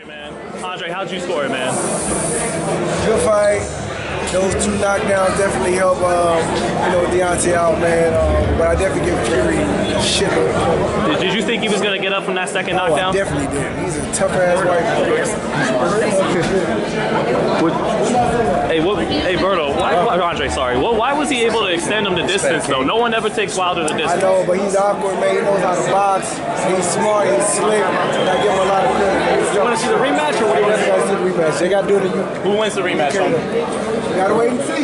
Andre, man. Andre, how'd you score it, man? Good fight. Those two knockdowns definitely help, um, you know, Deontay out, man. Um, but I definitely give Fury shit. Did, did you think he was gonna get up from that second Oh, I knockdown? definitely did. He's a tough ass white What- hey, what, hey, Berto, why, Andre, sorry. What, why was he able to extend him the distance though? No one ever takes Wilder the distance. I know, but he's awkward, man. He knows how to box. He's smart. He's slick. And I give him a lot of credit. You want to see the rematch or what do you want Let's to go see the rematch. They got to do it. Who wins the rematch? you got to wait and see.